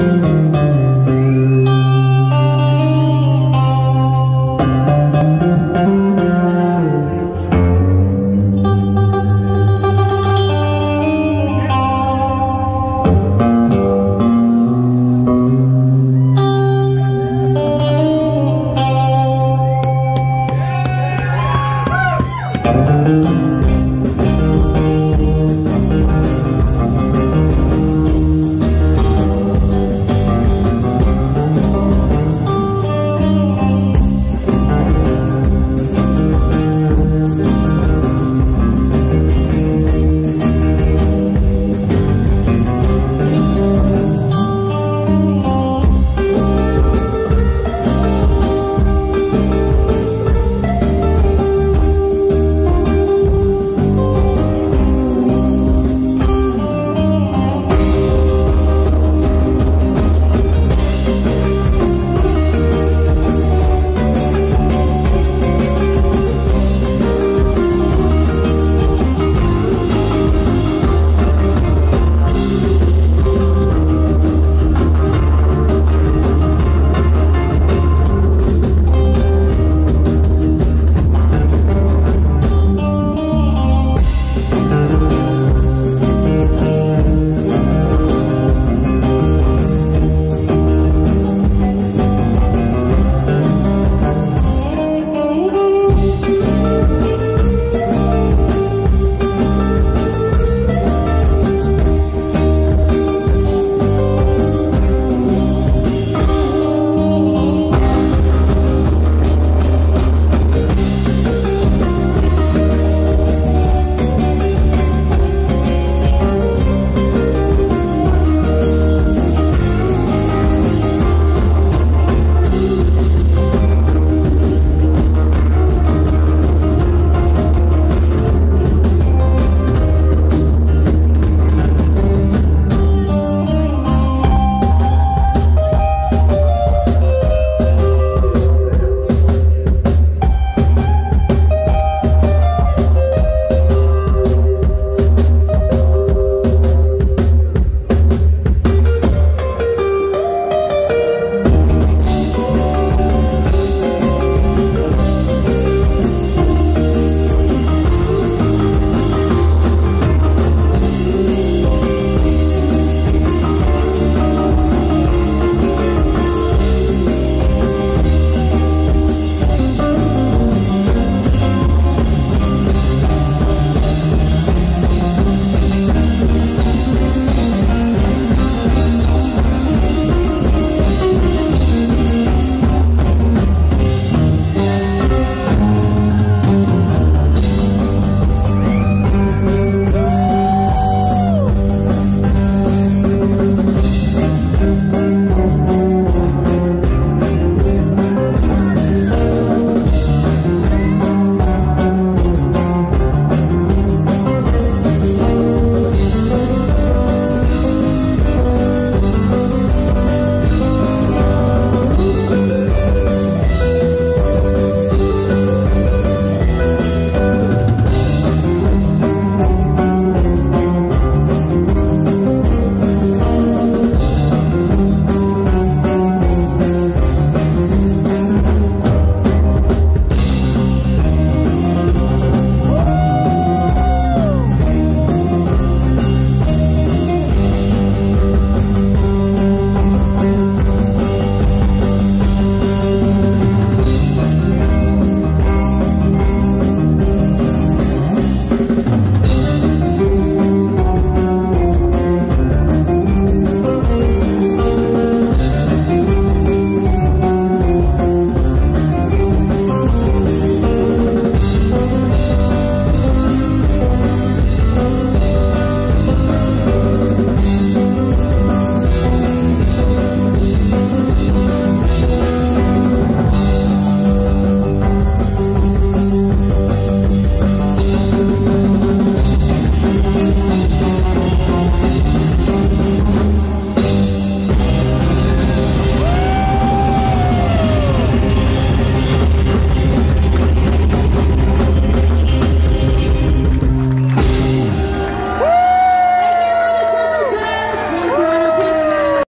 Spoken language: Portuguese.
Música